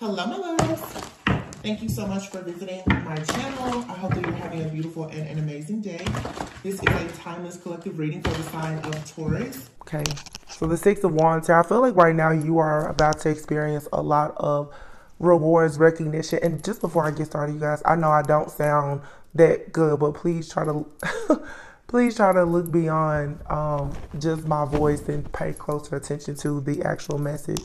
Hello, my loves. Thank you so much for visiting my channel. I hope that you're having a beautiful and an amazing day. This is a timeless collective reading for the sign of Taurus. Okay, so the Six of Wands here. I feel like right now you are about to experience a lot of rewards, recognition. And just before I get started, you guys, I know I don't sound that good, but please try to please try to look beyond um, just my voice and pay closer attention to the actual message.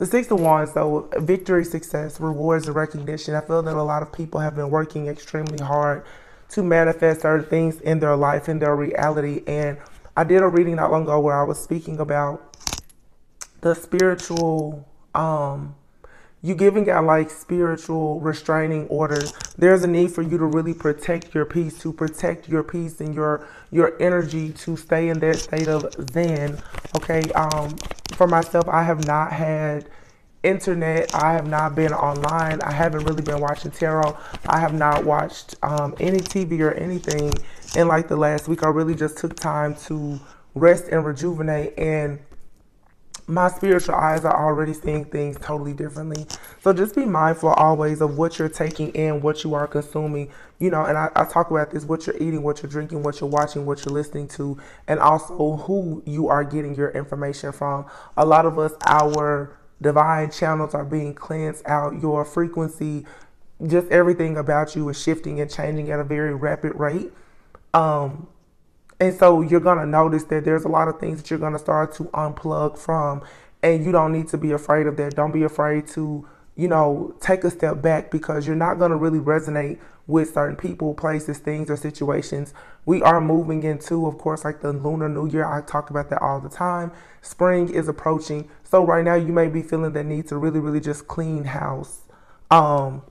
The Six of Wands, though, victory, success, rewards, and recognition. I feel that a lot of people have been working extremely hard to manifest certain things in their life, in their reality. And I did a reading not long ago where I was speaking about the spiritual um, you giving out like spiritual restraining orders. There's a need for you to really protect your peace to protect your peace and your your energy to stay in that state of zen okay? Um for myself i have not had internet. I have not been online. I haven't really been watching tarot. I have not watched um any tv or anything in like the last week. I really just took time to rest and rejuvenate and my spiritual eyes are already seeing things totally differently. So just be mindful always of what you're taking in, what you are consuming, you know, and I, I, talk about this, what you're eating, what you're drinking, what you're watching, what you're listening to, and also who you are getting your information from. A lot of us, our divine channels are being cleansed out. Your frequency, just everything about you is shifting and changing at a very rapid rate. Um, and so you're going to notice that there's a lot of things that you're going to start to unplug from. And you don't need to be afraid of that. Don't be afraid to, you know, take a step back because you're not going to really resonate with certain people, places, things, or situations. We are moving into, of course, like the Lunar New Year. I talk about that all the time. Spring is approaching. So right now you may be feeling the need to really, really just clean house. Um,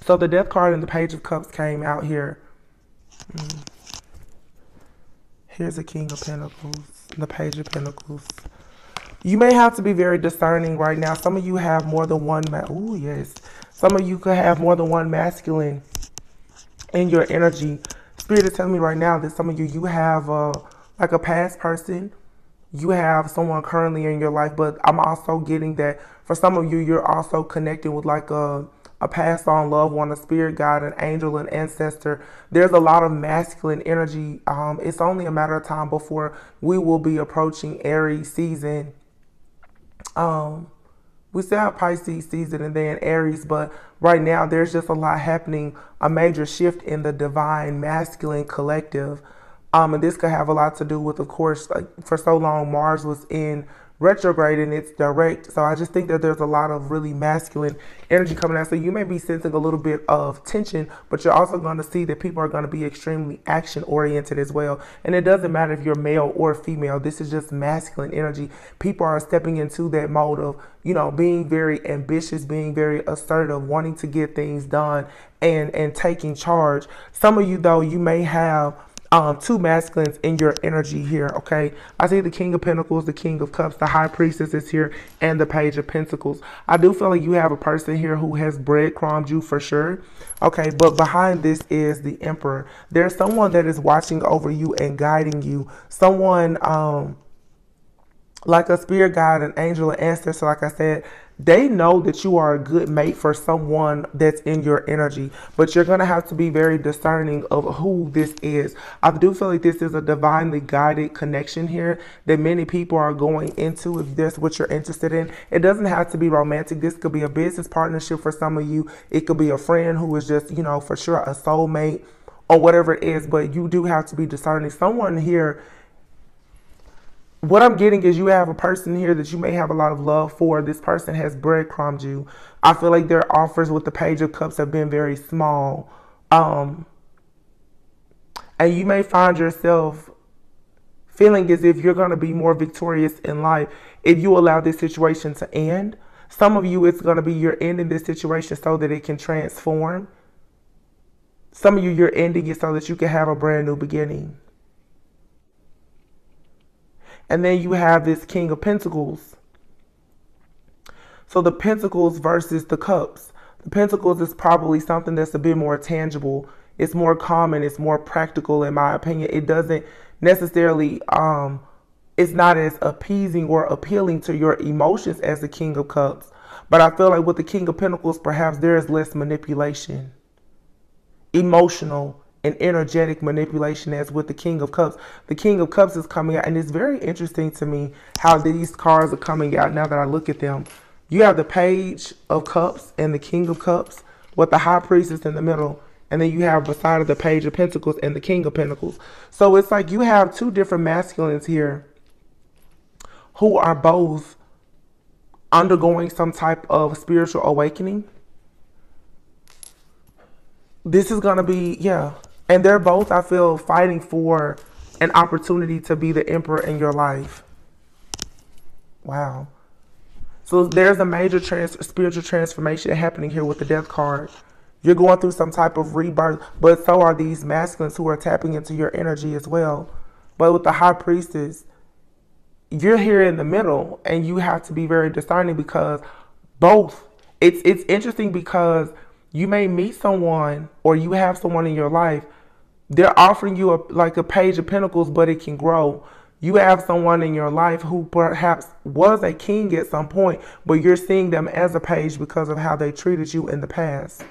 so the Death card and the Page of Cups came out here. Mm. Here's the King of Pentacles, the Page of Pentacles. You may have to be very discerning right now. Some of you have more than one. Oh, yes. Some of you could have more than one masculine in your energy. Spirit is telling me right now that some of you, you have uh, like a past person. You have someone currently in your life, but I'm also getting that for some of you, you're also connecting with like a a passed on loved one, a spirit guide, an angel, an ancestor. There's a lot of masculine energy. Um, it's only a matter of time before we will be approaching Aries season. Um, we still have Pisces season and then Aries, but right now there's just a lot happening, a major shift in the divine masculine collective. Um, and this could have a lot to do with, of course, like for so long Mars was in retrograde and it's direct. So I just think that there's a lot of really masculine energy coming out. So you may be sensing a little bit of tension, but you're also going to see that people are going to be extremely action oriented as well. And it doesn't matter if you're male or female. This is just masculine energy. People are stepping into that mode of, you know, being very ambitious, being very assertive, wanting to get things done and and taking charge. Some of you though, you may have um, two masculines in your energy here, okay? I see the King of Pentacles, the King of Cups, the High Priestess is here, and the Page of Pentacles. I do feel like you have a person here who has breadcrumbed you for sure, okay? But behind this is the Emperor. There's someone that is watching over you and guiding you. Someone, um, like a spirit guide, an angel, an ancestor, like I said, they know that you are a good mate for someone that's in your energy, but you're going to have to be very discerning of who this is. I do feel like this is a divinely guided connection here that many people are going into if that's what you're interested in. It doesn't have to be romantic. This could be a business partnership for some of you. It could be a friend who is just, you know, for sure a soulmate or whatever it is, but you do have to be discerning. Someone here what I'm getting is you have a person here that you may have a lot of love for. This person has breadcrumbed you. I feel like their offers with the Page of Cups have been very small. Um, and you may find yourself feeling as if you're going to be more victorious in life if you allow this situation to end. Some of you, it's going to be you're ending this situation so that it can transform. Some of you, you're ending it so that you can have a brand new beginning. And then you have this King of Pentacles. So the Pentacles versus the Cups. The Pentacles is probably something that's a bit more tangible. It's more common. It's more practical, in my opinion. It doesn't necessarily, um, it's not as appeasing or appealing to your emotions as the King of Cups. But I feel like with the King of Pentacles, perhaps there is less manipulation, emotional and energetic manipulation as with the King of Cups. The King of Cups is coming out, and it's very interesting to me how these cards are coming out now that I look at them. You have the Page of Cups and the King of Cups with the High Priestess in the middle. And then you have beside of the Page of Pentacles and the King of Pentacles. So it's like you have two different masculines here who are both undergoing some type of spiritual awakening. This is going to be, yeah. And they're both, I feel, fighting for an opportunity to be the emperor in your life. Wow. So there's a major trans spiritual transformation happening here with the death card. You're going through some type of rebirth, but so are these masculines who are tapping into your energy as well. But with the high priestess, you're here in the middle and you have to be very discerning because both it's it's interesting because you may meet someone or you have someone in your life they're offering you a like a page of pentacles but it can grow. You have someone in your life who perhaps was a king at some point but you're seeing them as a page because of how they treated you in the past.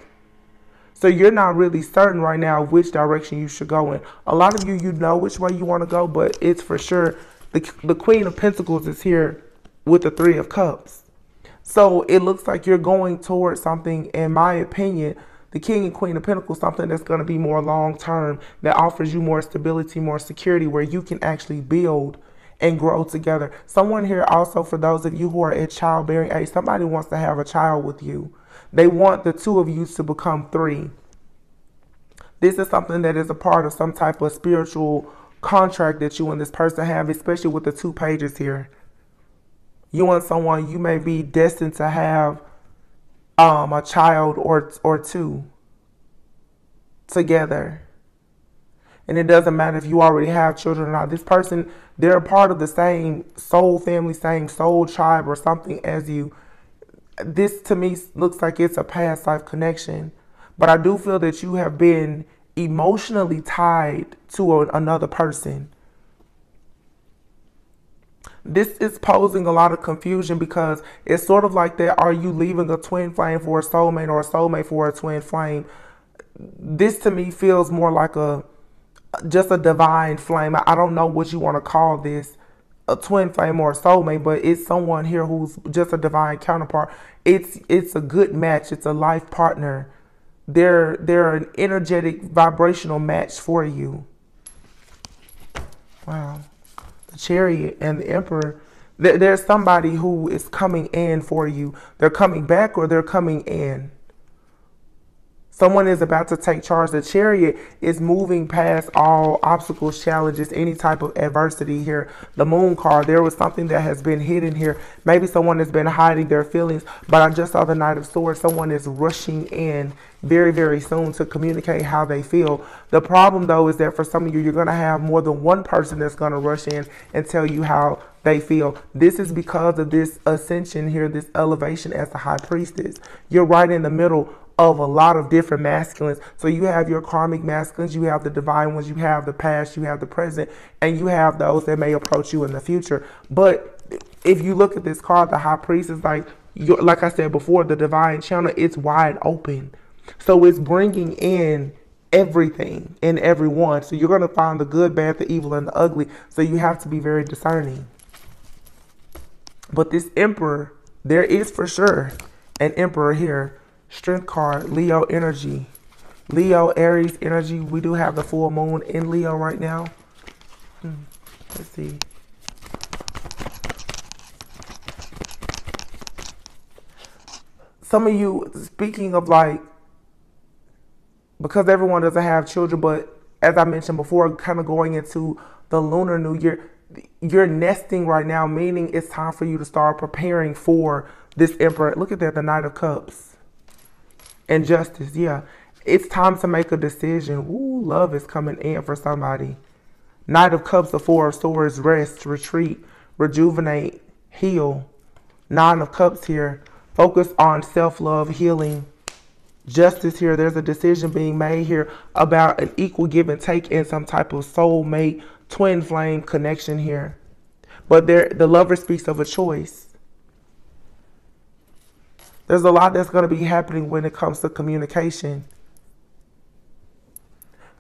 So you're not really certain right now which direction you should go in. A lot of you you know which way you want to go but it's for sure the, the Queen of Pentacles is here with the Three of Cups. So it looks like you're going towards something, in my opinion, the King and Queen of Pentacles, something that's going to be more long term, that offers you more stability, more security, where you can actually build and grow together. Someone here also, for those of you who are at childbearing age, somebody wants to have a child with you. They want the two of you to become three. This is something that is a part of some type of spiritual contract that you and this person have, especially with the two pages here. You and someone you may be destined to have um, a child or or two together. And it doesn't matter if you already have children or not. This person, they're part of the same soul family, same soul tribe or something as you. This to me looks like it's a past life connection. But I do feel that you have been emotionally tied to a, another person. This is posing a lot of confusion because it's sort of like that are you leaving a twin flame for a soulmate or a soulmate for a twin flame? This to me feels more like a just a divine flame. I don't know what you want to call this a twin flame or a soulmate, but it's someone here who's just a divine counterpart. It's it's a good match. It's a life partner they're they're an energetic vibrational match for you. Wow. Chariot and the emperor there's somebody who is coming in for you. They're coming back or they're coming in. Someone is about to take charge. The chariot is moving past all obstacles, challenges, any type of adversity here. The moon card, there was something that has been hidden here. Maybe someone has been hiding their feelings, but I just saw the Knight of Swords. Someone is rushing in very, very soon to communicate how they feel. The problem, though, is that for some of you, you're going to have more than one person that's going to rush in and tell you how they feel. This is because of this ascension here, this elevation as the high priestess. You're right in the middle of a lot of different masculines. So you have your karmic masculines, you have the divine ones, you have the past, you have the present, and you have those that may approach you in the future. But if you look at this card, the high priest is like, like I said before, the divine channel, it's wide open. So it's bringing in everything and everyone. So you're going to find the good, bad, the evil, and the ugly. So you have to be very discerning. But this emperor, there is for sure an emperor here Strength card, Leo energy. Leo, Aries energy. We do have the full moon in Leo right now. Hmm. Let's see. Some of you, speaking of like, because everyone doesn't have children, but as I mentioned before, kind of going into the lunar new year, you're nesting right now, meaning it's time for you to start preparing for this emperor. Look at that, the Knight of Cups and justice. Yeah, it's time to make a decision. Ooh, love is coming in for somebody. Knight of Cups, the Four of Swords, rest, retreat, rejuvenate, heal. Nine of Cups here, focus on self-love, healing, justice here. There's a decision being made here about an equal give and take in some type of soulmate, twin flame connection here. But there, the lover speaks of a choice. There's a lot that's going to be happening when it comes to communication.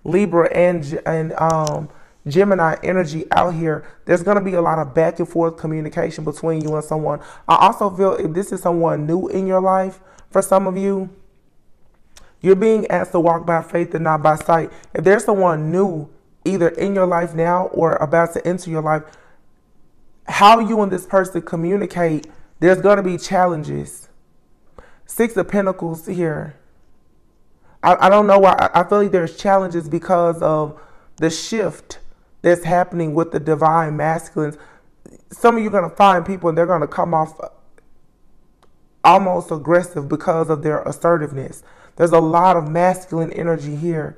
Libra and and um, Gemini energy out here, there's going to be a lot of back and forth communication between you and someone. I also feel if this is someone new in your life, for some of you, you're being asked to walk by faith and not by sight. If there's someone new, either in your life now or about to enter your life, how you and this person communicate, there's going to be challenges. Six of Pentacles here. I, I don't know why. I, feel like there's challenges because of the shift that's happening with the divine masculines. Some of you are going to find people and they're going to come off almost aggressive because of their assertiveness. There's a lot of masculine energy here.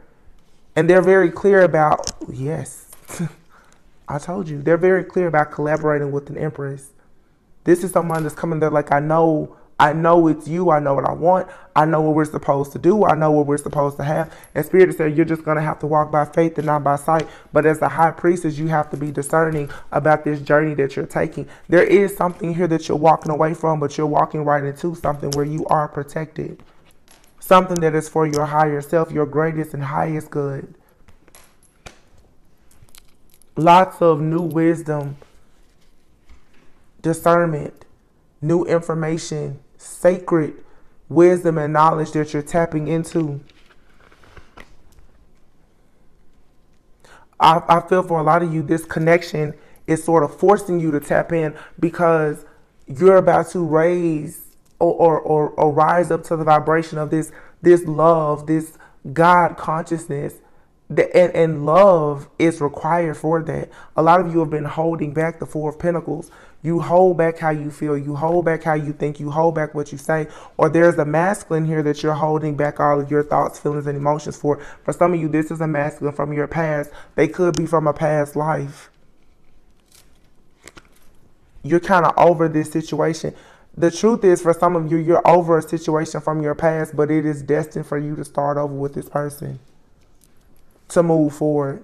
And they're very clear about, yes, I told you, they're very clear about collaborating with an empress. This is someone that's coming there like, I know I know it's you. I know what I want. I know what we're supposed to do. I know what we're supposed to have. And Spirit said you're just going to have to walk by faith and not by sight. But as the high priestess, you have to be discerning about this journey that you're taking. There is something here that you're walking away from, but you're walking right into something where you are protected. Something that is for your higher self, your greatest and highest good. Lots of new wisdom, discernment, new information sacred wisdom and knowledge that you're tapping into. I, I feel for a lot of you, this connection is sort of forcing you to tap in because you're about to raise or, or, or, or rise up to the vibration of this this love, this God consciousness the, and, and love is required for that. A lot of you have been holding back the Four of Pentacles. You hold back how you feel. You hold back how you think. You hold back what you say. Or there's a masculine here that you're holding back all of your thoughts, feelings, and emotions for. For some of you, this is a masculine from your past. They could be from a past life. You're kind of over this situation. The truth is, for some of you, you're over a situation from your past, but it is destined for you to start over with this person to move forward.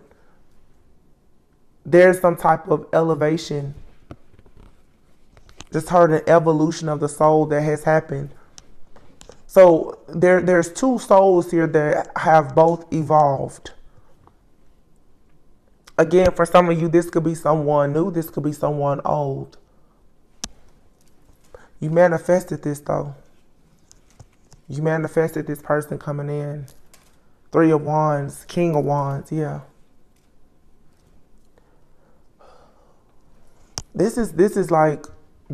There's some type of elevation. Just heard an evolution of the soul that has happened. So there, there's two souls here that have both evolved. Again, for some of you, this could be someone new. This could be someone old. You manifested this though. You manifested this person coming in. Three of Wands, King of Wands, yeah. This is this is like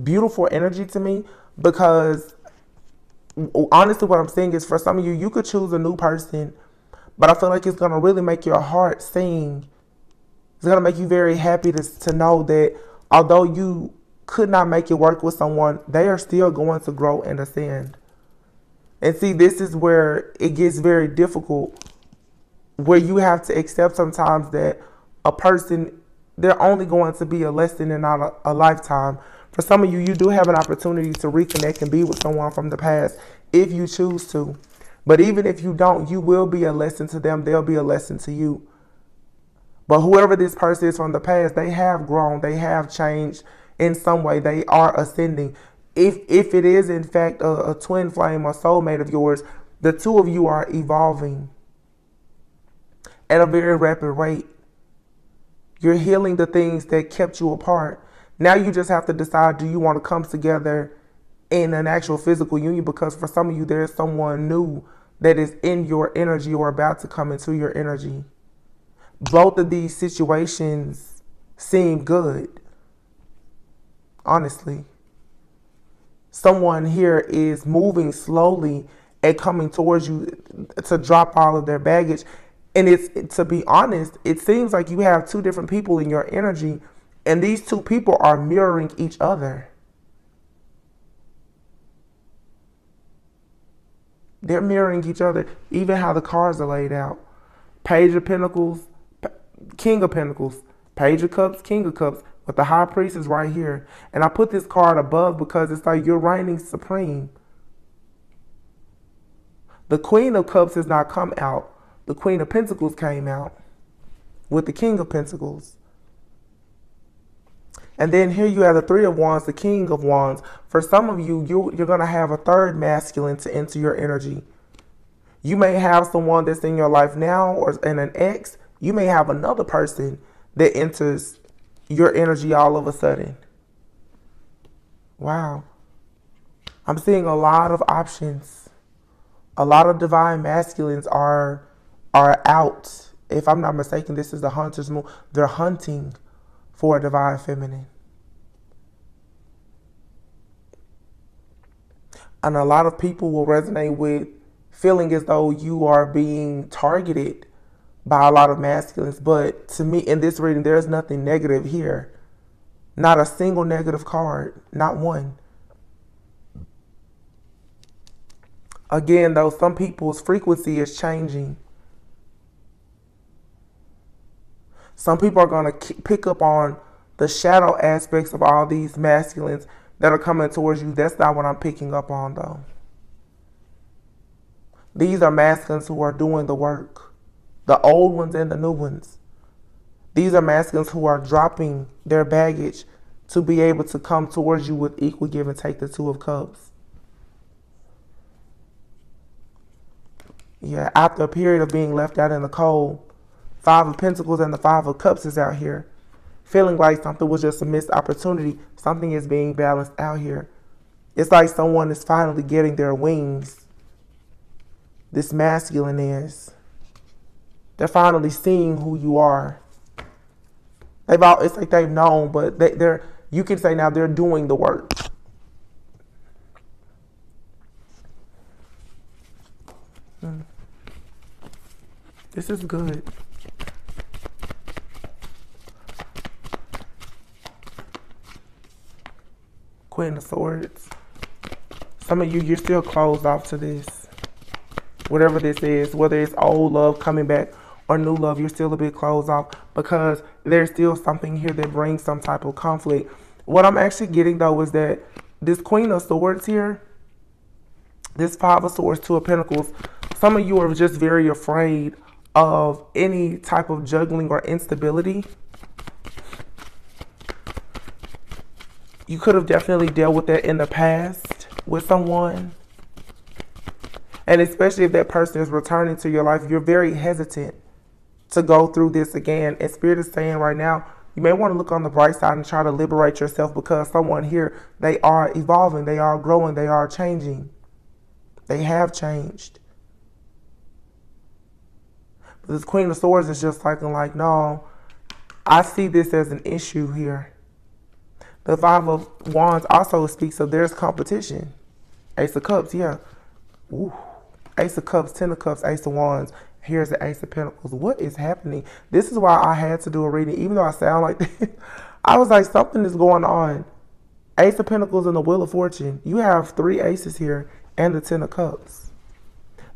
beautiful energy to me because honestly what I'm saying is for some of you you could choose a new person but I feel like it's gonna really make your heart sing. It's gonna make you very happy to, to know that although you could not make it work with someone, they are still going to grow and ascend. And see, this is where it gets very difficult where you have to accept sometimes that a person they're only going to be a lesson and not a, a, lifetime. For some of you, you do have an opportunity to reconnect and be with someone from the past if you choose to. But even if you don't, you will be a lesson to them. They'll be a lesson to you. But whoever this person is from the past, they have grown. They have changed in some way. They are ascending. If if it is in fact a, a twin flame or soulmate of yours, the two of you are evolving at a very rapid rate. You're healing the things that kept you apart. Now you just have to decide do you want to come together in an actual physical union? Because for some of you, there's someone new that is in your energy or about to come into your energy. Both of these situations seem good, honestly. Someone here is moving slowly and coming towards you to drop all of their baggage and it's to be honest, it seems like you have two different people in your energy, and these two people are mirroring each other. They're mirroring each other, even how the cards are laid out. Page of Pentacles, King of Pentacles, Page of Cups, King of Cups, but the High Priest is right here. And I put this card above because it's like you're reigning supreme. The Queen of Cups has not come out the Queen of Pentacles came out with the King of Pentacles. And then here you have the Three of Wands, the King of Wands. For some of you, you you're going to have a third masculine to enter your energy. You may have someone that's in your life now or in an ex. You may have another person that enters your energy all of a sudden. Wow. I'm seeing a lot of options. A lot of divine masculines are are out. If I'm not mistaken, this is the hunter's moon. They're hunting for a divine feminine. And a lot of people will resonate with feeling as though you are being targeted by a lot of masculines. But to me, in this reading, there's nothing negative here. Not a single negative card, not one. Again, though, some people's frequency is changing. Some people are going to pick up on the shadow aspects of all these masculines that are coming towards you. That's not what I'm picking up on, though. These are masculines who are doing the work, the old ones and the new ones. These are masculines who are dropping their baggage to be able to come towards you with equal give and take the Two of Cups. Yeah, after a period of being left out in the cold, Five of Pentacles and the Five of Cups is out here. Feeling like something was just a missed opportunity. Something is being balanced out here. It's like someone is finally getting their wings. This masculine is. They're finally seeing who you are. They've all, it's like they've known, but they, they're you can say now they're doing the work. Hmm. This is good. Queen of Swords. Some of you, you're still closed off to this. Whatever this is, whether it's old love coming back or new love, you're still a bit closed off because there's still something here that brings some type of conflict. What I'm actually getting though is that this Queen of Swords here, this Five of Swords, Two of Pentacles, some of you are just very afraid of any type of juggling or instability. You could have definitely dealt with that in the past with someone. And especially if that person is returning to your life, you're very hesitant to go through this again. And Spirit is saying right now, you may want to look on the bright side and try to liberate yourself because someone here, they are evolving, they are growing, they are changing. They have changed. But this Queen of Swords is just like, like, no, I see this as an issue here. The Five of Wands also speaks of there's competition. Ace of Cups, yeah. Ooh. Ace of Cups, Ten of Cups, Ace of Wands. Here's the Ace of Pentacles. What is happening? This is why I had to do a reading, even though I sound like this. I was like, something is going on. Ace of Pentacles and the Wheel of Fortune. You have three aces here and the Ten of Cups.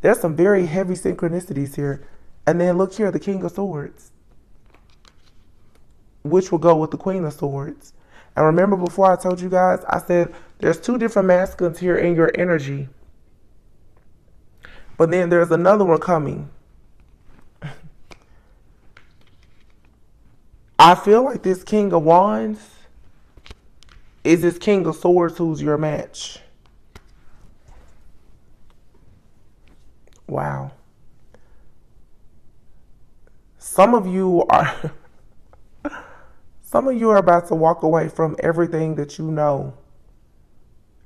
There's some very heavy synchronicities here. And then look here, the King of Swords, which will go with the Queen of Swords. And remember before I told you guys, I said there's two different masculines here in your energy. But then there's another one coming. I feel like this King of Wands is this King of Swords who's your match. Wow. Some of you are some of you are about to walk away from everything that you know.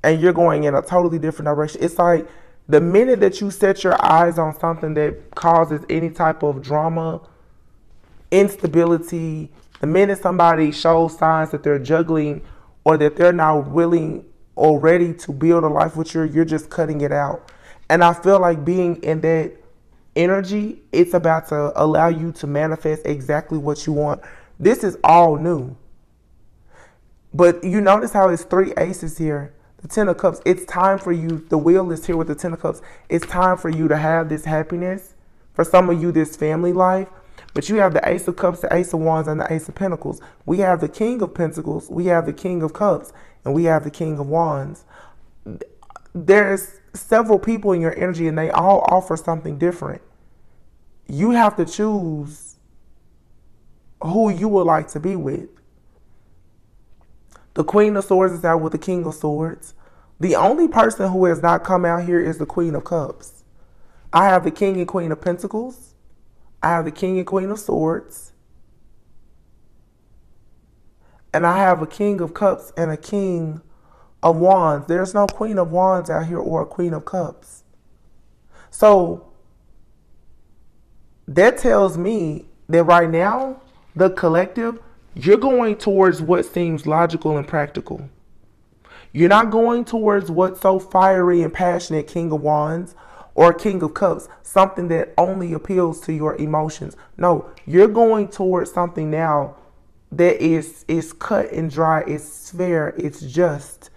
And you're going in a totally different direction. It's like the minute that you set your eyes on something that causes any type of drama, instability, the minute somebody shows signs that they're juggling or that they're not willing or ready to build a life with you, you're just cutting it out. And I feel like being in that energy, it's about to allow you to manifest exactly what you want. This is all new. But you notice how it's three aces here. The Ten of Cups. It's time for you. The wheel is here with the Ten of Cups. It's time for you to have this happiness. For some of you, this family life. But you have the Ace of Cups, the Ace of Wands, and the Ace of Pentacles. We have the King of Pentacles. We have the King of Cups. And we have the King of Wands. There's several people in your energy, and they all offer something different. You have to choose who you would like to be with. The Queen of Swords is out with the King of Swords. The only person who has not come out here is the Queen of Cups. I have the King and Queen of Pentacles. I have the King and Queen of Swords. And I have a King of Cups and a King of Wands. There's no Queen of Wands out here or a Queen of Cups. So that tells me that right now, the collective, you're going towards what seems logical and practical. You're not going towards what's so fiery and passionate, King of Wands or King of Cups, something that only appeals to your emotions. No, you're going towards something now that is is cut and dry, it's fair, it's just.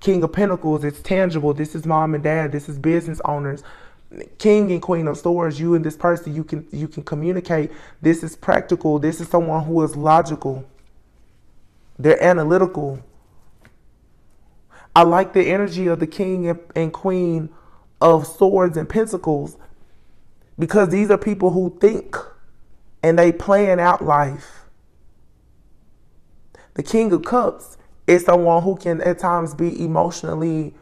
King of Pentacles, it's tangible. This is mom and dad, this is business owners. King and Queen of Swords, you and this person, you can you can communicate. This is practical. This is someone who is logical. They're analytical. I like the energy of the King and Queen of Swords and Pentacles because these are people who think and they plan out life. The King of Cups is someone who can at times be emotionally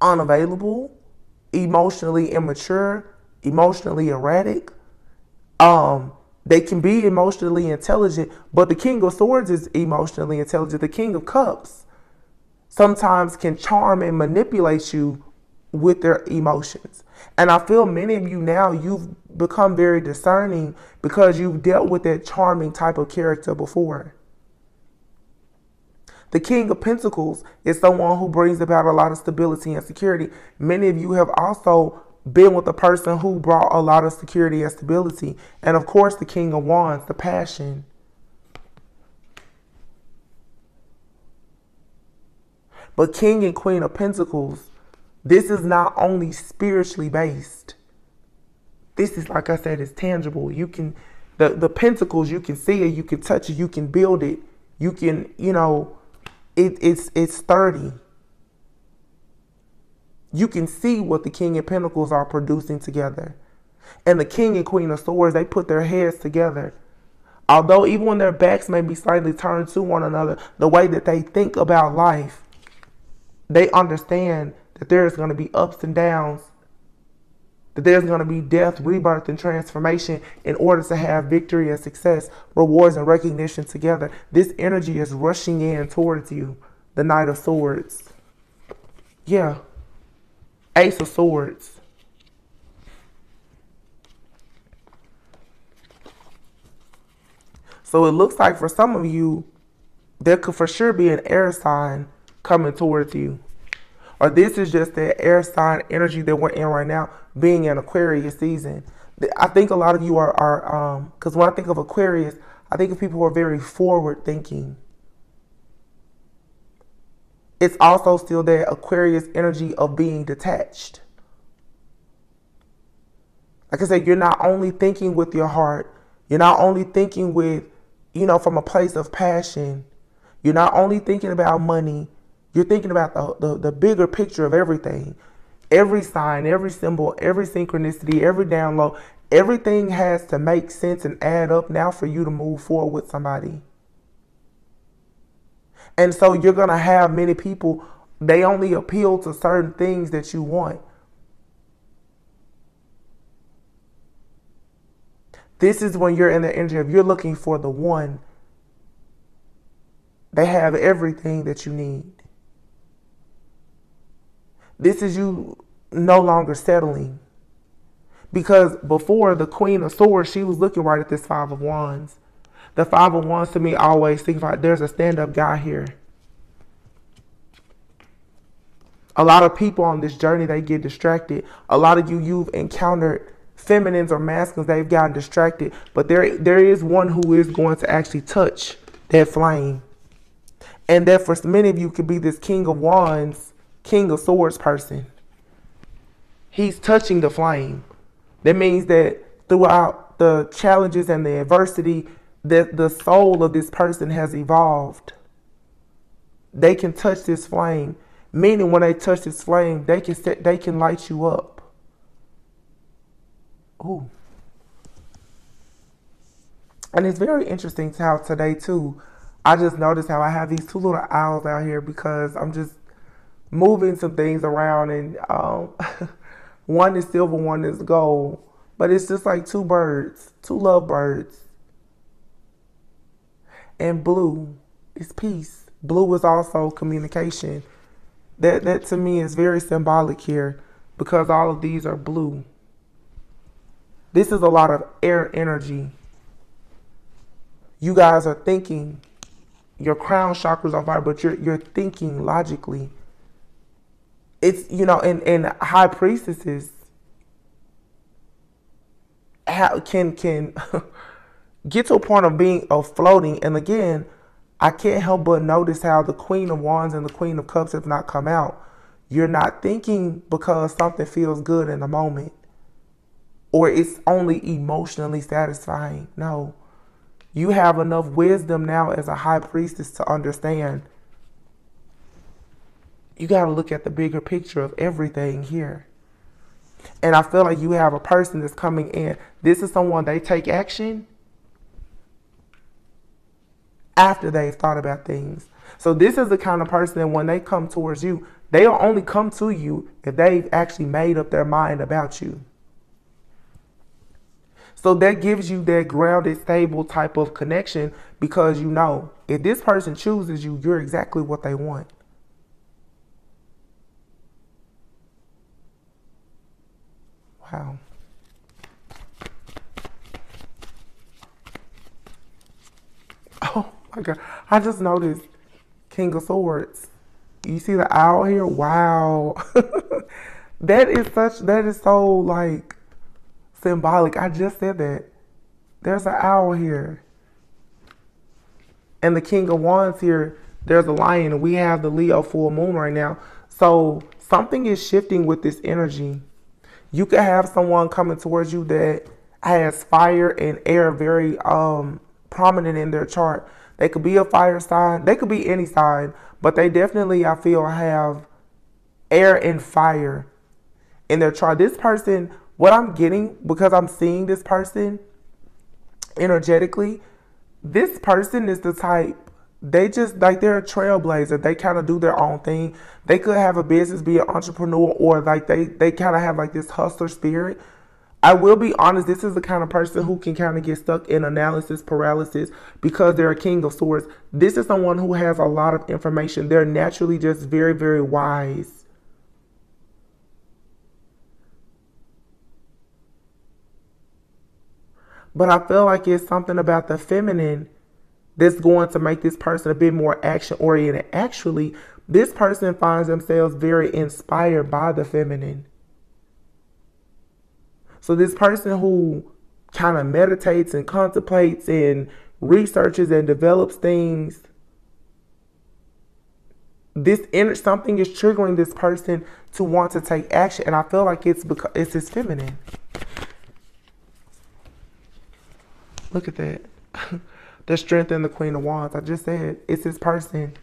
unavailable, emotionally immature, emotionally erratic. Um, they can be emotionally intelligent, but the King of Swords is emotionally intelligent. The King of Cups sometimes can charm and manipulate you with their emotions. And I feel many of you now, you've become very discerning because you've dealt with that charming type of character before. The King of Pentacles is someone who brings about a lot of stability and security. Many of you have also been with a person who brought a lot of security and stability. And of course, the King of Wands, the passion. But King and Queen of Pentacles, this is not only spiritually based. This is, like I said, it's tangible. You can, the, the pentacles, you can see it, you can touch it, you can build it. You can, you know, it, it's it's sturdy. You can see what the King and Pentacles are producing together. And the King and Queen of Swords, they put their heads together. Although even when their backs may be slightly turned to one another, the way that they think about life, they understand that there's going to be ups and downs that there's going to be death, rebirth, and transformation in order to have victory and success, rewards, and recognition together. This energy is rushing in towards you. The Knight of Swords. Yeah. Ace of Swords. So it looks like for some of you, there could for sure be an air sign coming towards you or this is just the air sign energy that we're in right now, being in Aquarius season. I think a lot of you are, are um, because when I think of Aquarius, I think of people who are very forward thinking. It's also still that Aquarius energy of being detached. Like I said, you're not only thinking with your heart, you're not only thinking with, you know, from a place of passion, you're not only thinking about money, you're thinking about the, the, the bigger picture of everything. Every sign, every symbol, every synchronicity, every download, everything has to make sense and add up now for you to move forward with somebody. And so you're going to have many people, they only appeal to certain things that you want. This is when you're in the energy of you're looking for the one. They have everything that you need. This is you no longer settling. Because before the Queen of Swords, she was looking right at this Five of Wands. The Five of Wands to me always signifies there's a stand up guy here. A lot of people on this journey, they get distracted. A lot of you, you've encountered feminines or masculines, they've gotten distracted. But there, there is one who is going to actually touch that flame. And that for many of you could be this King of Wands King of Swords person. He's touching the flame. That means that throughout the challenges and the adversity, that the soul of this person has evolved. They can touch this flame. Meaning when they touch this flame, they can set, they can light you up. Ooh. And it's very interesting how today too, I just noticed how I have these two little owls out here because I'm just moving some things around and um, one is silver, one is gold. But it's just like two birds, two love birds. And blue is peace. Blue is also communication. That that to me is very symbolic here because all of these are blue. This is a lot of air energy. You guys are thinking your crown chakra's on fire, but you're you're thinking logically. It's you know, in in high priestesses can can get to a point of being of floating. And again, I can't help but notice how the Queen of Wands and the Queen of Cups have not come out. You're not thinking because something feels good in the moment or it's only emotionally satisfying. No. You have enough wisdom now as a high priestess to understand. You got to look at the bigger picture of everything here. And I feel like you have a person that's coming in. This is someone they take action after they've thought about things. So this is the kind of person that when they come towards you, they'll only come to you if they've actually made up their mind about you. So that gives you that grounded, stable type of connection because you know if this person chooses you, you're exactly what they want. Wow. Oh my God. I just noticed King of Swords. You see the owl here? Wow. that is such, that is so like symbolic. I just said that. There's an owl here. And the King of Wands here, there's a lion. We have the Leo full moon right now. So something is shifting with this energy. You could have someone coming towards you that has fire and air very um, prominent in their chart. They could be a fire sign. They could be any sign. But they definitely, I feel, have air and fire in their chart. This person what I'm getting because I'm seeing this person energetically, this person is the type they just like they're a trailblazer. They kind of do their own thing. They could have a business, be an entrepreneur, or like they they kind of have like this hustler spirit. I will be honest, this is the kind of person who can kind of get stuck in analysis paralysis because they're a king of swords. This is someone who has a lot of information. They're naturally just very, very wise. But I feel like it's something about the feminine that's going to make this person a bit more action oriented. Actually, this person finds themselves very inspired by the feminine. So, this person who kind of meditates and contemplates and researches and develops things, this inner something is triggering this person to want to take action, and I feel like it's because it's his feminine. Look at that. the strength in the Queen of Wands. I just said it's this person.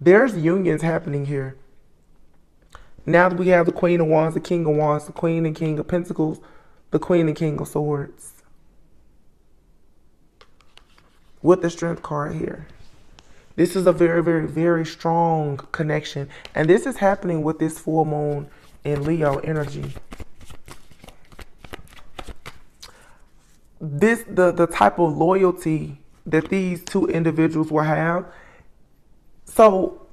There's unions happening here. Now that we have the Queen of Wands, the King of Wands, the Queen and King of Pentacles, the Queen and King of Swords. With the Strength card here. This is a very, very, very strong connection. And this is happening with this full moon in Leo energy. This the the type of loyalty that these two individuals will have. So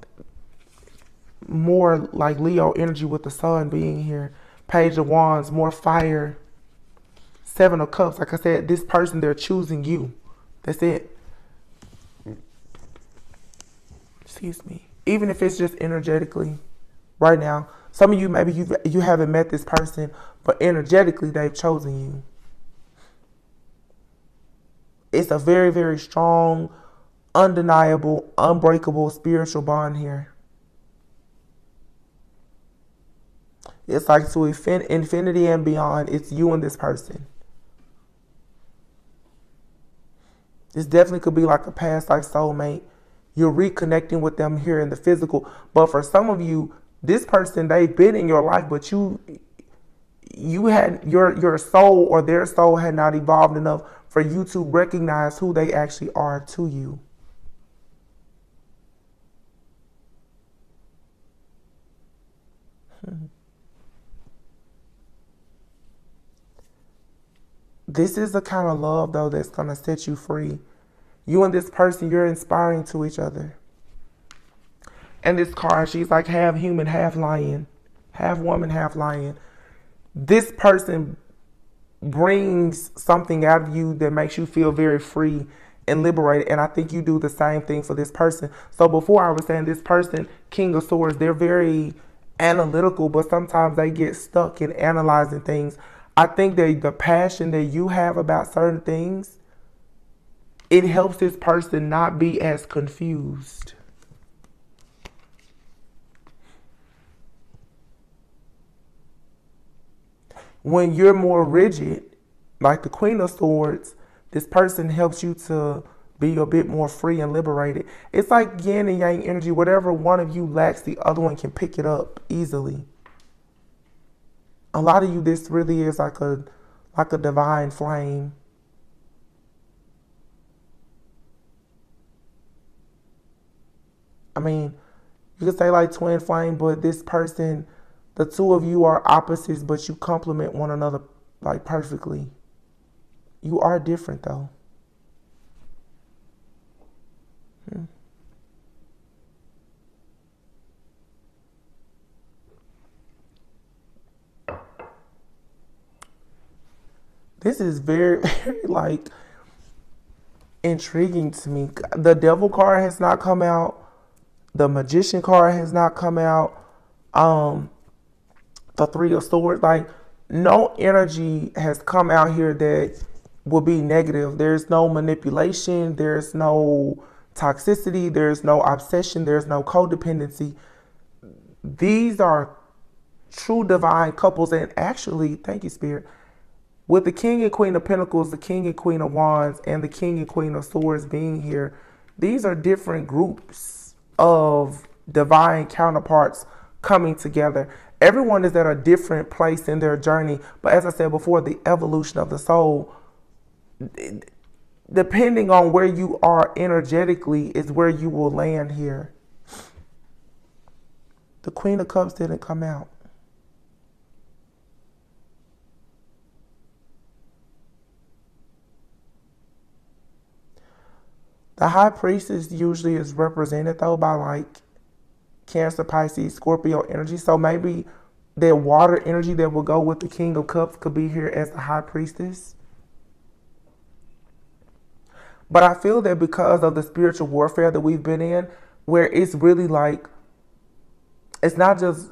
more like Leo energy with the sun being here. Page of Wands, more fire. Seven of Cups. Like I said, this person, they're choosing you. That's it. Excuse me. Even if it's just energetically right now. Some of you, maybe you you haven't met this person, but energetically, they've chosen you it's a very, very strong, undeniable, unbreakable spiritual bond here. It's like to infinity and beyond. It's you and this person. This definitely could be like a past life soulmate. You're reconnecting with them here in the physical. But for some of you, this person, they've been in your life, but you you had your your soul or their soul had not evolved enough for you to recognize who they actually are to you. Hmm. This is the kind of love, though, that's going to set you free. You and this person, you're inspiring to each other. And this car, she's like half human, half lion, half woman, half lion. This person brings something out of you that makes you feel very free and liberated. And I think you do the same thing for this person. So before I was saying this person, King of Swords, they're very analytical, but sometimes they get stuck in analyzing things. I think that the passion that you have about certain things, it helps this person not be as confused. When you're more rigid, like the Queen of Swords, this person helps you to be a bit more free and liberated. It's like yin and yang energy. Whatever one of you lacks, the other one can pick it up easily. A lot of you, this really is like a like a divine flame. I mean, you could say like twin flame, but this person, the two of you are opposites, but you complement one another like perfectly. You are different though. Hmm. This is very, very like intriguing to me. The devil card has not come out. The magician card has not come out. Um, the three of swords, like no energy has come out here that will be negative. There's no manipulation. There's no toxicity. There's no obsession. There's no codependency. These are true divine couples. And actually, thank you, Spirit. With the King and Queen of Pentacles, the King and Queen of Wands, and the King and Queen of Swords being here, these are different groups of divine counterparts coming together. Everyone is at a different place in their journey. But as I said before, the evolution of the soul depending on where you are energetically is where you will land here. The Queen of Cups didn't come out. The High Priestess usually is represented though by like Cancer, Pisces, Scorpio energy. So maybe that water energy that will go with the King of Cups could be here as the High Priestess. But I feel that because of the spiritual warfare that we've been in, where it's really like, it's not just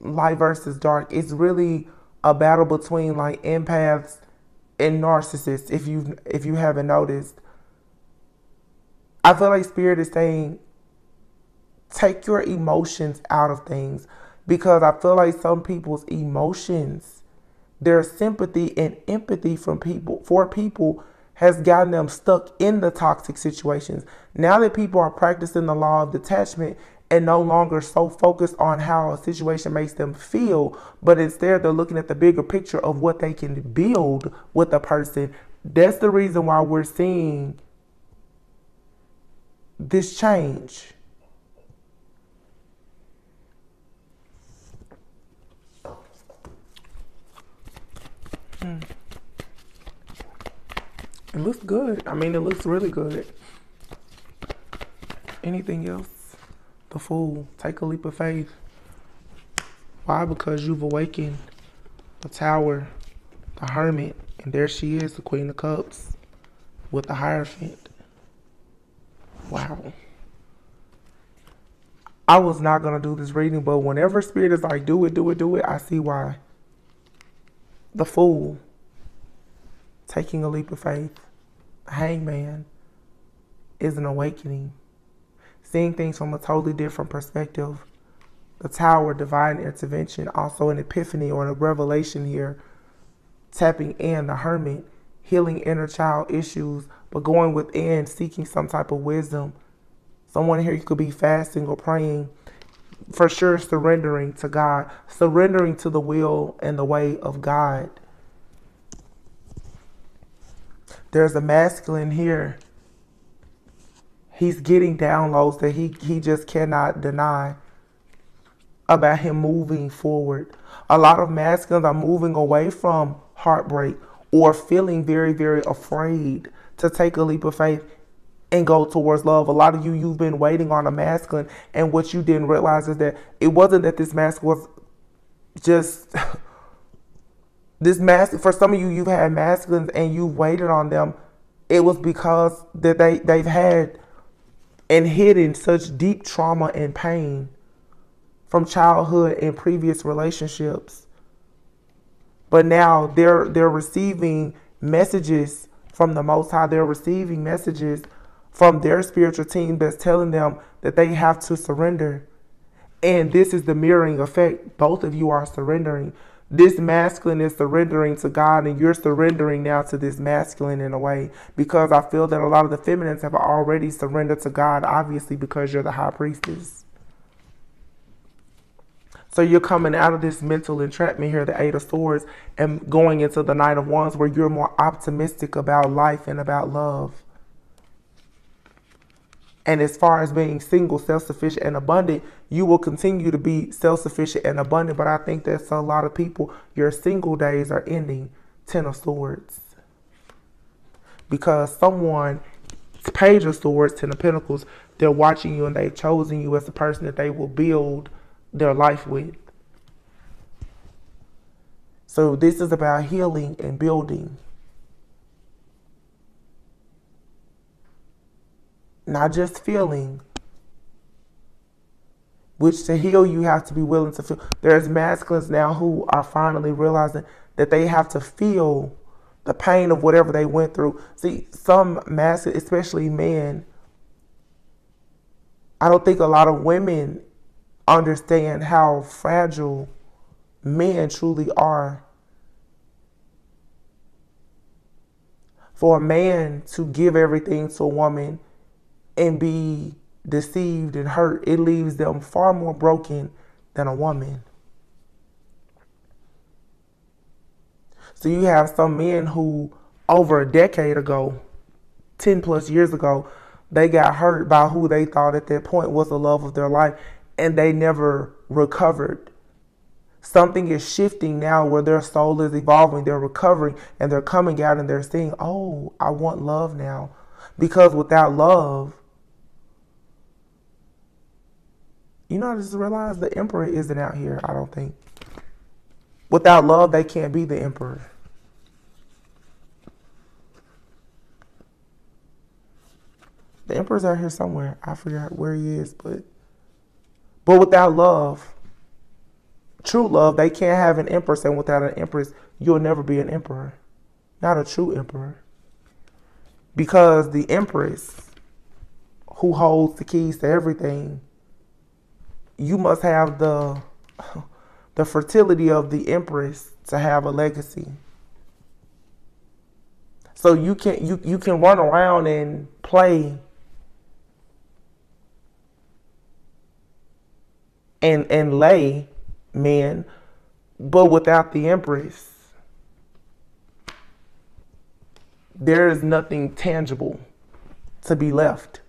light versus dark, it's really a battle between like empaths and narcissists, if you if you haven't noticed. I feel like spirit is saying take your emotions out of things because I feel like some people's emotions, their sympathy and empathy from people for people has gotten them stuck in the toxic situations. Now that people are practicing the law of detachment and no longer so focused on how a situation makes them feel, but instead they're looking at the bigger picture of what they can build with a person. That's the reason why we're seeing this change. Hmm. It looks good. I mean, it looks really good. Anything else? The Fool. Take a leap of faith. Why? Because you've awakened the Tower, the Hermit, and there she is, the Queen of Cups, with the Hierophant. Wow. I was not going to do this reading, but whenever Spirit is like, do it, do it, do it, I see why. The Fool. Taking a leap of faith hangman is an awakening. Seeing things from a totally different perspective. The tower, divine intervention, also an epiphany or a revelation here. Tapping in the hermit, healing inner child issues, but going within, seeking some type of wisdom. Someone here you could be fasting or praying. For sure, surrendering to God, surrendering to the will and the way of God. There's a masculine here. He's getting downloads that he, he just cannot deny about him moving forward. A lot of masculines are moving away from heartbreak or feeling very, very afraid to take a leap of faith and go towards love. A lot of you, you've been waiting on a masculine, and what you didn't realize is that it wasn't that this masculine was just this mask. For some of you, you've had masculines and you've waited on them. It was because that they they've had and hidden such deep trauma and pain from childhood and previous relationships. But now they're they're receiving messages from the Most High. They're receiving messages from their spiritual team that's telling them that they have to surrender. And this is the mirroring effect. Both of you are surrendering. This masculine is surrendering to God, and you're surrendering now to this masculine in a way because I feel that a lot of the feminines have already surrendered to God, obviously, because you're the high priestess. So you're coming out of this mental entrapment here, the Eight of Swords, and going into the Knight of Wands where you're more optimistic about life and about love. And as far as being single, self sufficient, and abundant, you will continue to be self sufficient and abundant. But I think that's a lot of people, your single days are ending. Ten of Swords. Because someone, Page of Swords, Ten of Pentacles, they're watching you and they've chosen you as the person that they will build their life with. So this is about healing and building. Not just feeling, which to heal you have to be willing to feel. There's masculines now who are finally realizing that they have to feel the pain of whatever they went through. See, some masculine, especially men, I don't think a lot of women understand how fragile men truly are. For a man to give everything to a woman and be deceived and hurt, it leaves them far more broken than a woman. So you have some men who, over a decade ago, 10 plus years ago, they got hurt by who they thought at that point was the love of their life, and they never recovered. Something is shifting now where their soul is evolving, they're recovering, and they're coming out and they're saying, Oh, I want love now. Because without love, You know, I just realized the emperor isn't out here, I don't think. Without love, they can't be the emperor. The emperor's out here somewhere. I forgot where he is, but but without love, true love, they can't have an empress, and without an empress, you'll never be an emperor. Not a true emperor. Because the empress who holds the keys to everything you must have the the fertility of the empress to have a legacy. So you can you you can run around and play and and lay men, but without the empress, there is nothing tangible to be left.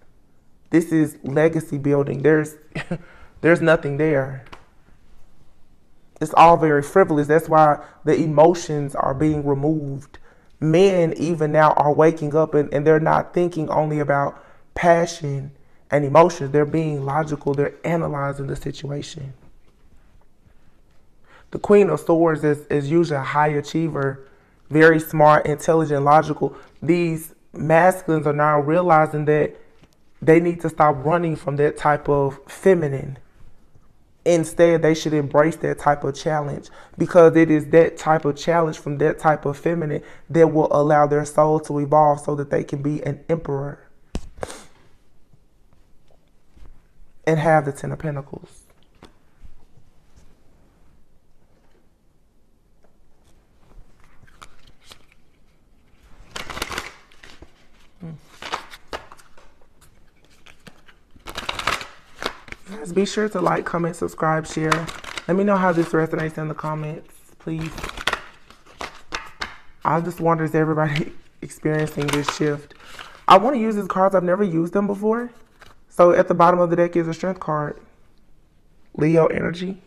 This is legacy building. There's There's nothing there. It's all very frivolous. That's why the emotions are being removed. Men, even now, are waking up and, and they're not thinking only about passion and emotions. They're being logical, they're analyzing the situation. The Queen of Swords is, is usually a high achiever, very smart, intelligent, logical. These masculines are now realizing that they need to stop running from that type of feminine Instead, they should embrace that type of challenge because it is that type of challenge from that type of feminine that will allow their soul to evolve so that they can be an emperor and have the Ten of Pentacles. Guys, be sure to like, comment, subscribe, share. Let me know how this resonates in the comments, please. I just wonder is everybody experiencing this shift? I want to use these cards. I've never used them before. So at the bottom of the deck is a strength card. Leo energy.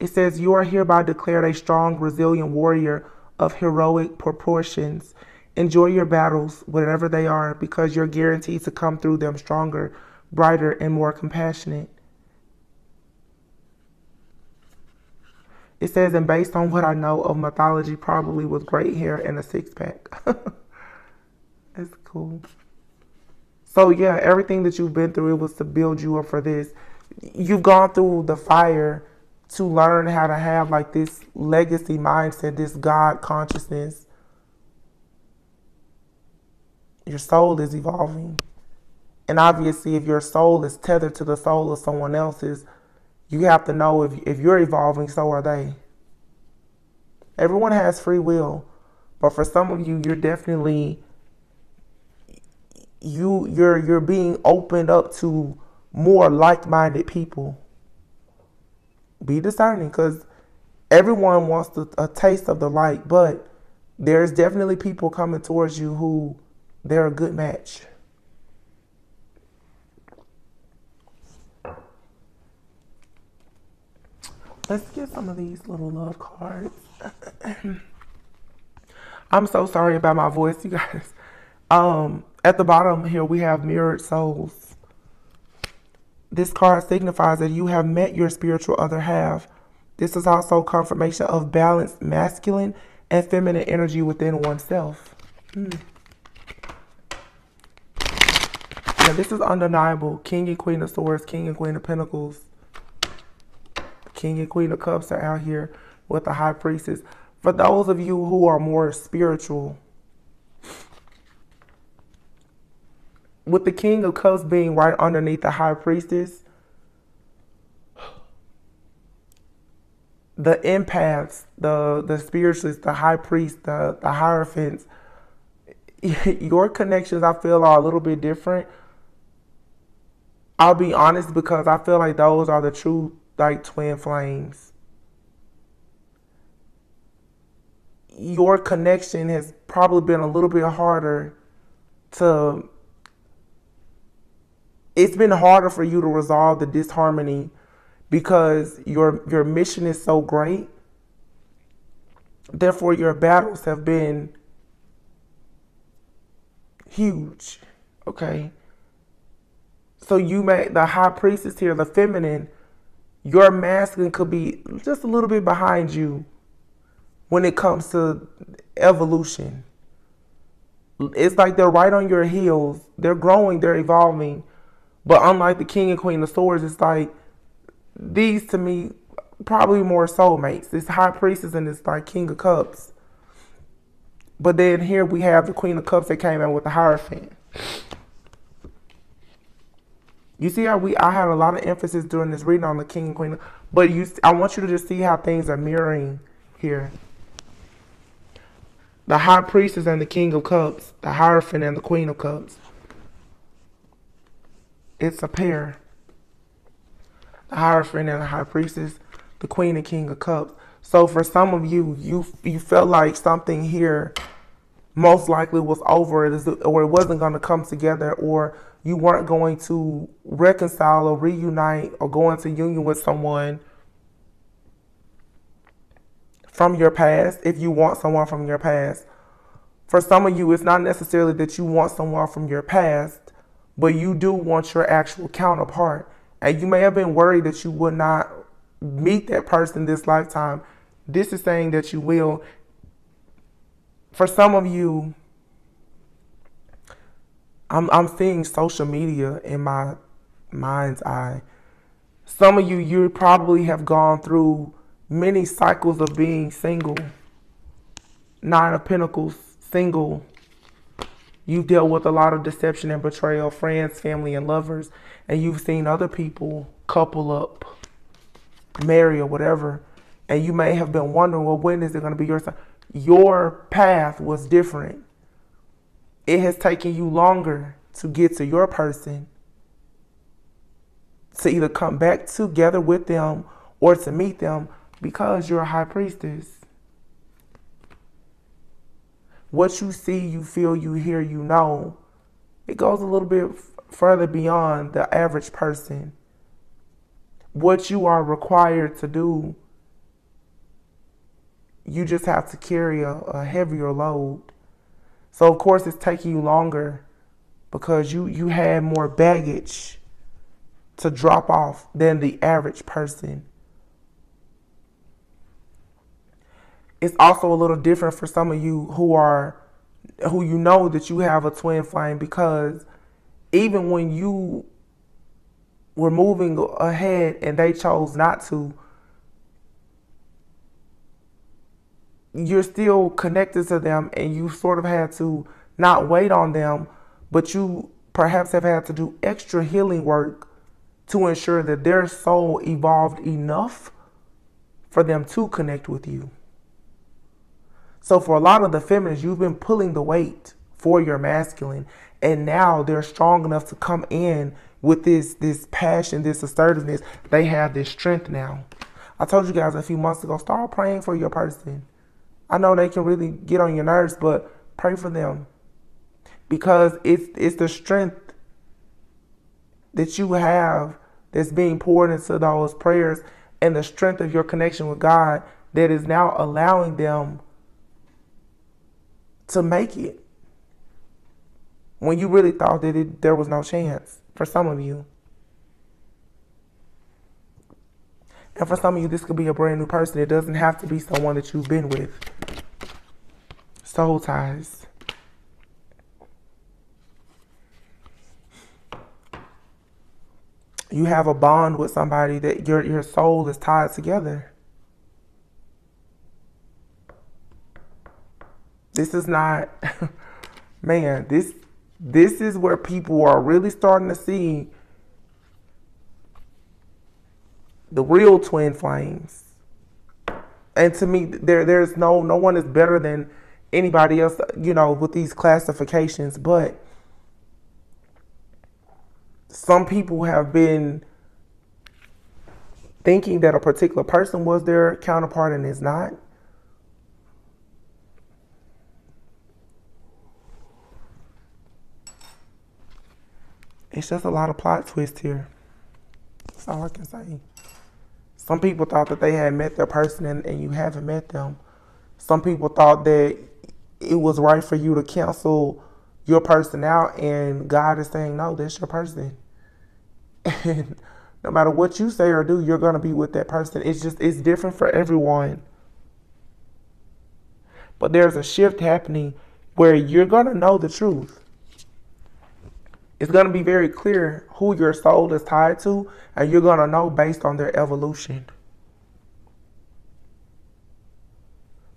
It says, You are hereby declared a strong, resilient warrior of heroic proportions. Enjoy your battles, whatever they are, because you're guaranteed to come through them stronger, brighter, and more compassionate. It says, and based on what I know of mythology, probably with great hair and a six pack. That's cool. So, yeah, everything that you've been through, it was to build you up for this. You've gone through the fire to learn how to have like this legacy mindset, this God consciousness. Your soul is evolving. And obviously, if your soul is tethered to the soul of someone else's, you have to know if, if you're evolving, so are they. Everyone has free will, but for some of you, you're definitely you you're you're being opened up to more like-minded people. Be discerning, because everyone wants a taste of the light, but there's definitely people coming towards you who they're a good match. Let's get some of these little love cards. I'm so sorry about my voice, you guys. Um, at the bottom here, we have mirrored souls. This card signifies that you have met your spiritual other half. This is also confirmation of balanced masculine and feminine energy within oneself. Hmm. Yeah, this is undeniable. King and Queen of Swords, King and Queen of Pentacles. King and Queen of Cups are out here with the High Priestess. For those of you who are more spiritual, with the King of Cups being right underneath the High Priestess, the empaths, the the spiritualists, the high priest, the the hierophants, your connections I feel are a little bit different. I'll be honest because I feel like those are the true like twin flames. Your connection has probably been a little bit harder to it's been harder for you to resolve the disharmony because your your mission is so great. Therefore your battles have been huge. Okay. So you may the high priestess here, the feminine, your masculine could be just a little bit behind you when it comes to evolution. It's like they're right on your heels. They're growing, they're evolving. But unlike the king and queen of swords, it's like these to me probably more soulmates. This high priestess and this like king of cups. But then here we have the queen of cups that came out with the hierophant. You see how we I had a lot of emphasis during this reading on the king and queen, but you I want you to just see how things are mirroring here. The high priestess and the king of cups, the hierophant and the queen of cups. It's a pair. The hierophant and the high priestess, the queen and king of cups. So for some of you, you you felt like something here most likely was over or it wasn't going to come together or you weren't going to reconcile or reunite or go into union with someone from your past if you want someone from your past. For some of you, it's not necessarily that you want someone from your past, but you do want your actual counterpart. And you may have been worried that you would not meet that person this lifetime. This is saying that you will. For some of you, I'm I'm seeing social media in my mind's eye. Some of you you probably have gone through many cycles of being single. Nine of Pentacles, single. You've dealt with a lot of deception and betrayal, friends, family, and lovers, and you've seen other people couple up, marry, or whatever, and you may have been wondering, well, when is it going to be your time? Your path was different it has taken you longer to get to your person to either come back together with them or to meet them because you're a high priestess. What you see, you feel, you hear, you know, it goes a little bit further beyond the average person. What you are required to do, you just have to carry a, a heavier load. So of course it's taking you longer because you you had more baggage to drop off than the average person. It's also a little different for some of you who are who you know that you have a twin flame because even when you were moving ahead and they chose not to, you're still connected to them and you sort of had to not wait on them, but you perhaps have had to do extra healing work to ensure that their soul evolved enough for them to connect with you. So, for a lot of the feminists, you've been pulling the weight for your masculine, and now they're strong enough to come in with this this passion, this assertiveness. They have this strength now. I told you guys a few months ago, start praying for your person. I know they can really get on your nerves, but pray for them because it's it's the strength that you have that's being poured into those prayers and the strength of your connection with God that is now allowing them to make it when you really thought that it, there was no chance for some of you. And for some of you, this could be a brand new person. It doesn't have to be someone that you've been with. Soul ties. You have a bond with somebody that your your soul is tied together. This is not man, this this is where people are really starting to see the real twin flames. And to me, there there's no no one is better than anybody else, you know, with these classifications, but some people have been thinking that a particular person was their counterpart and is not. It's just a lot of plot twists here. That's all I can say. Some people thought that they had met their person and, and you haven't met them. Some people thought that it was right for you to cancel your person out, and God is saying, no, that's your person. And no matter what you say or do, you're going to be with that person. It's just, it's different for everyone. But there's a shift happening where you're going to know the truth it's going to be very clear who your soul is tied to, and you're going to know based on their evolution,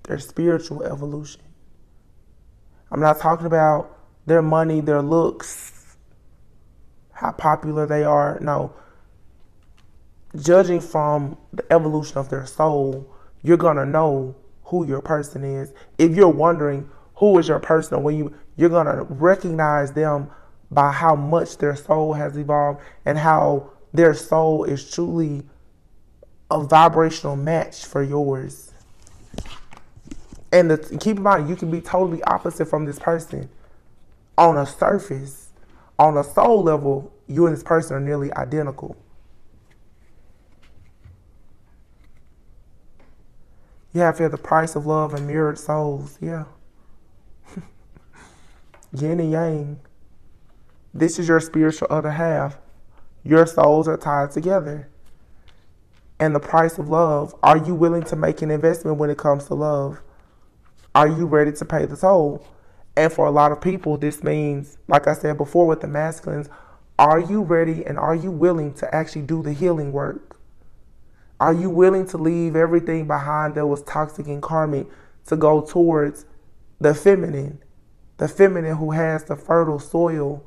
their spiritual evolution. I'm not talking about their money, their looks, how popular they are. No. Judging from the evolution of their soul, you're going to know who your person is. If you're wondering who is your person, when you you're going to recognize them by how much their soul has evolved and how their soul is truly a vibrational match for yours. And the, keep in mind, you can be totally opposite from this person. On a surface, on a soul level, you and this person are nearly identical. You have here the price of love and mirrored souls. Yeah. Yin and yang. This is your spiritual other half. Your souls are tied together. And the price of love are you willing to make an investment when it comes to love? Are you ready to pay the toll? And for a lot of people, this means, like I said before with the masculines, are you ready and are you willing to actually do the healing work? Are you willing to leave everything behind that was toxic and karmic to go towards the feminine? The feminine who has the fertile soil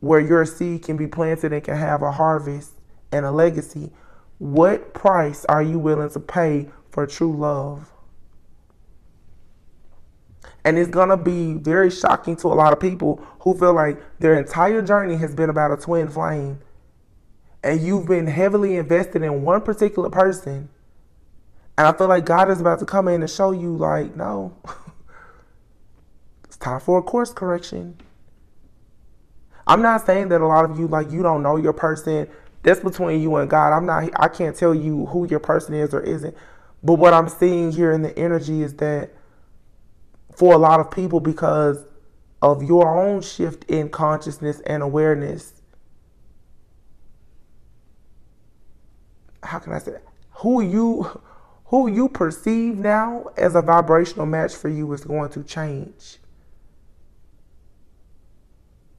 where your seed can be planted and can have a harvest and a legacy, what price are you willing to pay for true love? And it's to be very shocking to a lot of people who feel like their entire journey has been about a twin flame. And you've been heavily invested in one particular person. And I feel like God is about to come in and show you, like, no, it's time for a course correction. I'm not saying that a lot of you like you don't know your person. That's between you and God. I'm not I can't tell you who your person is or isn't. But what I'm seeing here in the energy is that for a lot of people, because of your own shift in consciousness and awareness, how can I say that? Who you who you perceive now as a vibrational match for you is going to change.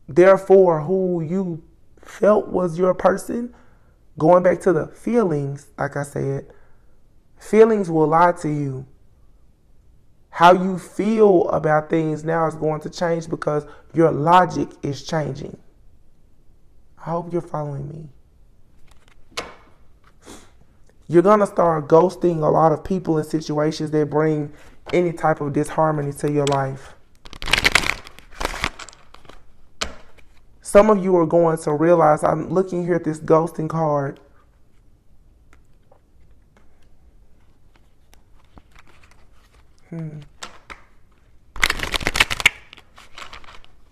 Therefore, who you felt was your person, going back to the feelings, like I said, feelings will lie to you. How you feel about things now is going to change because your logic is changing. I hope you're following me you're going to start ghosting a lot of people in situations that bring any type of disharmony to your life. Some of you are going to realize, I'm looking here at this ghosting card. Hmm.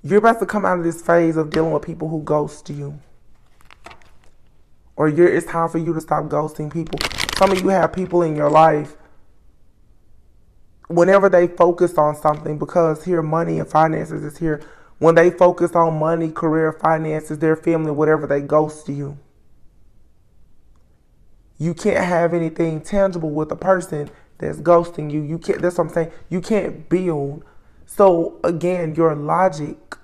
You're about to come out of this phase of dealing with people who ghost you or it's time for you to stop ghosting people. Some of you have people in your life whenever they focus on something because here money and finances is here when they focus on money career finances their family whatever they ghost you you can't have anything tangible with a person that's ghosting you you can't that's what i'm saying you can't build so again your logic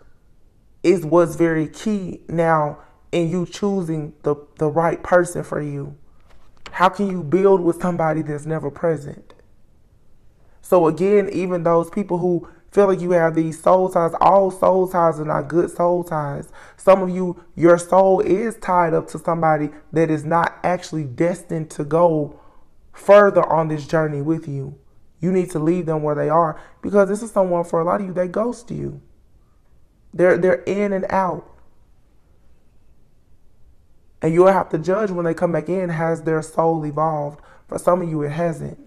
is what's very key now in you choosing the, the right person for you? How can you build with somebody that's never present? So again, even those people who feel like you have these soul ties, all soul ties are not good soul ties. Some of you, your soul is tied up to somebody that is not actually destined to go further on this journey with you. You need to leave them where they are because this is someone for a lot of you they ghost you. They're they're in and out. And you'll have to judge when they come back in, has their soul evolved? For some of you, it hasn't.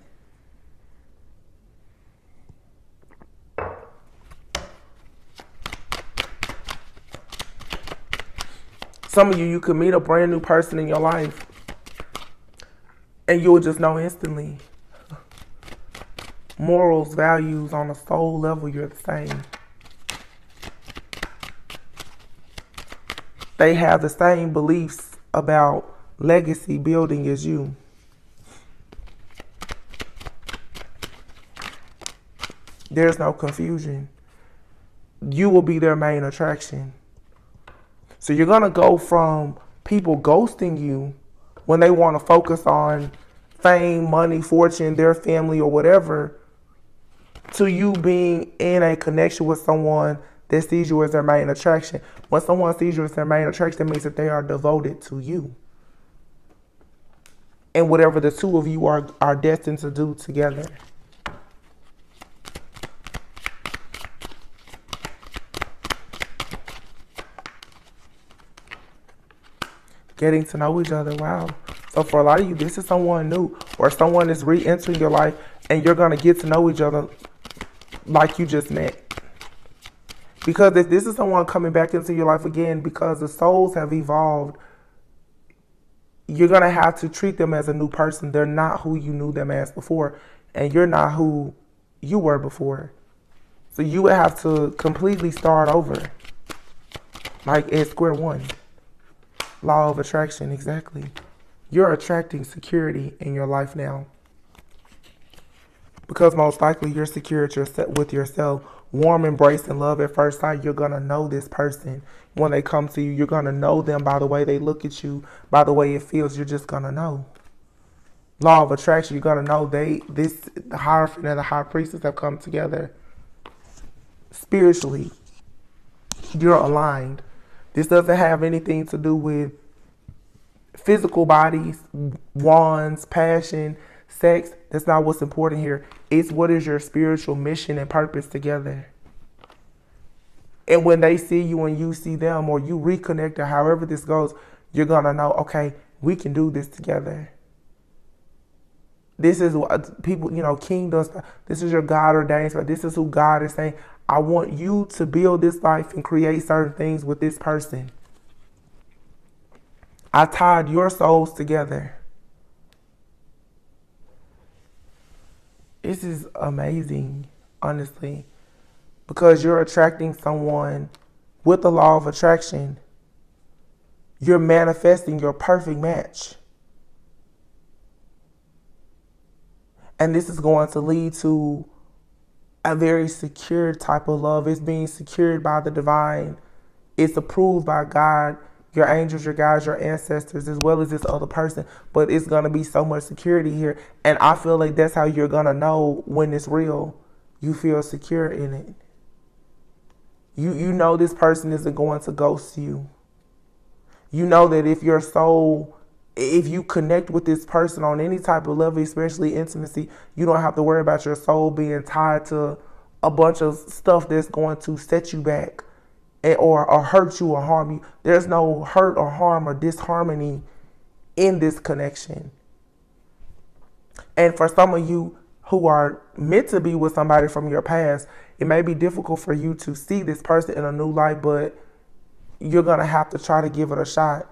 Some of you, you could meet a brand new person in your life and you'll just know instantly. Morals, values on a soul level, you're the same. They have the same beliefs about legacy building as you. There's no confusion. You will be their main attraction. So you're going to go from people ghosting you when they want to focus on fame, money, fortune, their family, or whatever, to you being in a connection with someone that sees you as their main attraction. When someone sees you as their main attraction, that means that they are devoted to you. And whatever the two of you are, are destined to do together. Getting to know each other. Wow. So for a lot of you, this is someone new or someone is re-entering your life and you're going to get to know each other like you just met. Because if this is someone coming back into your life again because the souls have evolved, you're going to have to treat them as a new person. They're not who you knew them as before, and you're not who you were before. So you would have to completely start over, like at square one. Law of attraction, exactly. You're attracting security in your life now. Because most likely you're secure with yourself warm embrace and love at first sight, you're going to know this person. When they come to you, you're going to know them by the way they look at you, by the way it feels. You're just going to know. Law of attraction, you're going to know they, this, the Hierophant and the High Priestess have come together spiritually. You're aligned. This doesn't have anything to do with physical bodies, wands, passion, sex. That's not what's important here. It's what is your spiritual mission and purpose together. And when they see you and you see them, or you reconnect, or however this goes, you're going to know, okay, we can do this together. This is what people, you know, kingdoms, this is your God ordained. This is who God is saying, I want you to build this life and create certain things with this person. I tied your souls together. this is amazing, honestly, because you're attracting someone with the law of attraction. You're manifesting your perfect match. And this is going to lead to a very secure type of love. It's being secured by the divine. It's approved by God, your angels, your guides, your ancestors, as well as this other person. But it's gonna be so much security here. And I feel like that's how you're gonna know when it's real. You feel secure in it. You you know this person isn't going to ghost you. You know that if your soul if you connect with this person on any type of level, especially intimacy, you don't have to worry about your soul being tied to a bunch of stuff that's going to set you back or, or hurt you or harm you. There's no hurt or harm or disharmony in this connection. And for some of you who are meant to be with somebody from your past, it may be difficult for you to see this person in a new light, but you're going to have to try to give it a shot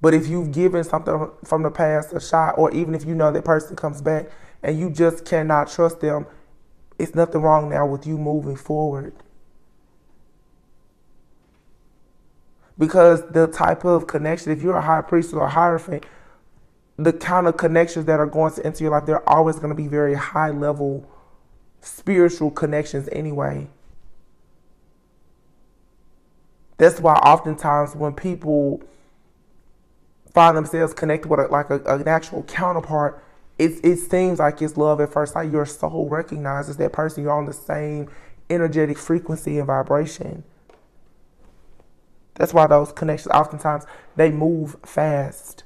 but if you've given something from the past a shot, or even if you know that person comes back and you just cannot trust them, it's nothing wrong now with you moving forward. Because the type of connection, if you're a high priest or a hierophant, the kind of connections that are going to enter your life, they're always going to be very high level spiritual connections anyway. That's why oftentimes when people find themselves connected with a, like a, an actual counterpart, it, it seems like it's love at first sight. Your soul recognizes that person. You're on the same energetic frequency and vibration. That's why those connections oftentimes they move fast.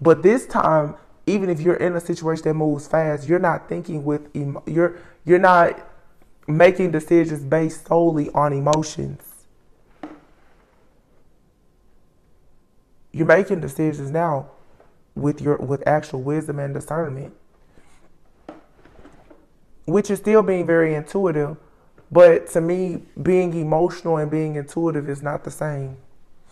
But this time, even if you're in a situation that moves fast, you're not thinking with emo- you're you're not making decisions based solely on emotions. You're making decisions now with your with actual wisdom and discernment which is still being very intuitive but to me being emotional and being intuitive is not the same